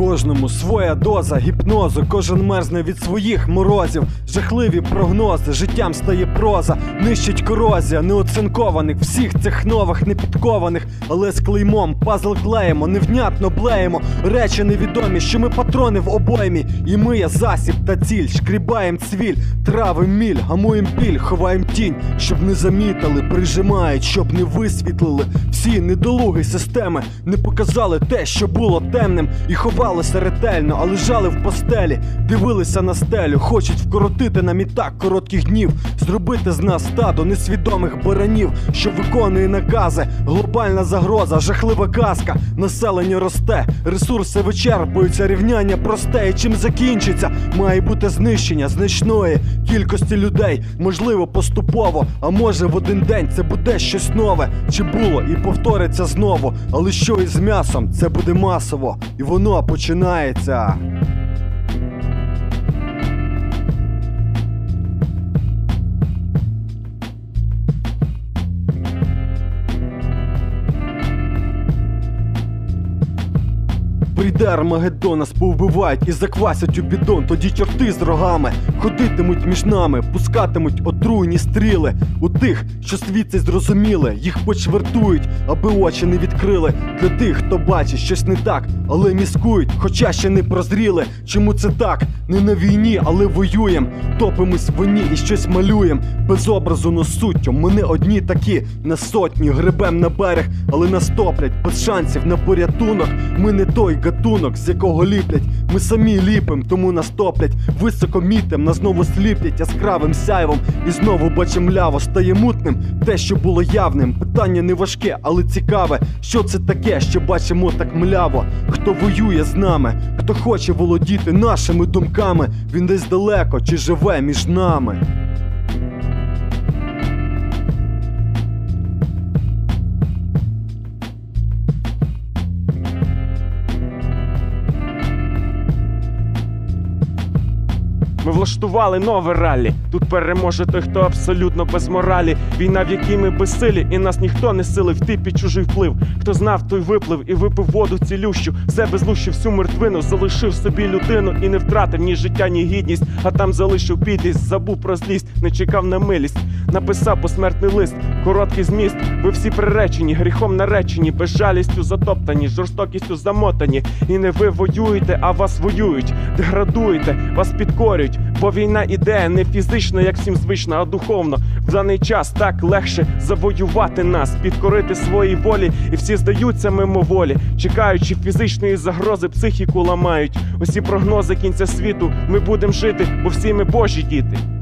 Кожному своя доза гіпнозу, кожен мерзне від своїх морозів. Жахливі прогнози, життям стає проза, нищить корозія неоцинкованих, всіх цих нових непідкованих, але з клеймом пазл клеїмо, невнятно блеємо. Речі невідомі, що ми патрони в обоймі, і ми є засіб та ціль, шкрібаєм цвіль, травим міль, гамуєм біль, ховаєм тінь, щоб не замітили, прижимають, щоб не висвітлили. Всі недолуги системи не показали те, що було темним, і ховалися ретельно, а лежали в постелі, дивилися на стелю, хочуть вкоротити нам і так коротких днів, зробити з нас стадо несвідомих баранів, що виконує накази. Глобальна загроза, жахлива казка, населення росте, ресурси вичерпуються, рівняння просте. І чим закінчиться, має бути знищення значної кількості людей, можливо, поступово, а може в один день це буде щось нове, чи було і повториться знову. Але що із м'ясом, це буде масово, і воно починається. Прийде Армагеддон, нас повбивають і заквасять у бідон. Тоді чорти з рогами ходитимуть між нами, пускатимуть отруйні стріли. У тих, що світ зрозуміли, їх почвертують, аби очі не відкрили. Для тих, хто бачить щось не так, але міскують, хоча ще не прозріли. Чому це так? Не на війні, але воюєм. Топимось в вині і щось малюєм. Без образу, но суттю. Ми не одні такі на сотні, гребем на берег, але нас топлять без шансів на порятунок. Ми не той гатунок, з якого ліплять. Ми самі ліпим, тому нас топлять. Високо мітем, нас знову сліплять яскравим сяйвом. І знову бачим ляво стає мутним. Те, що було явним. Питання не важке, але цікаве. Що це таке, що бачимо так мляво? Хто воює з нами, хто хоче володіти нашими думками, він десь далеко чи живе між нами. Ми влаштували нове ралі. Тут переможе той, хто абсолютно без моралі. Війна, в якій ми безсилі, і нас ніхто не силив ти під чужий вплив. Хто знав, той виплив і випив воду цілющу. Себе злущив всю мертвину, залишив собі людину і не втратив ні життя, ні гідність. А там залишив бідність, забув про злість, не чекав на милість. Написав посмертний лист, короткий зміст. Ви всі приречені, гріхом наречені, безжалістю затоптані, жорстокістю замотані. І не ви воюєте, а вас воюють, деградуєте, вас підкорюють. Бо війна ідея не фізична, як всім звична, а духовно. В даний час так легше завоювати нас, підкорити свої волі, і всі здаються мимоволі, чекаючи фізичної загрози, психіку ламають. Усі прогнози кінця світу ми будемо жити, бо всі ми Божі діти.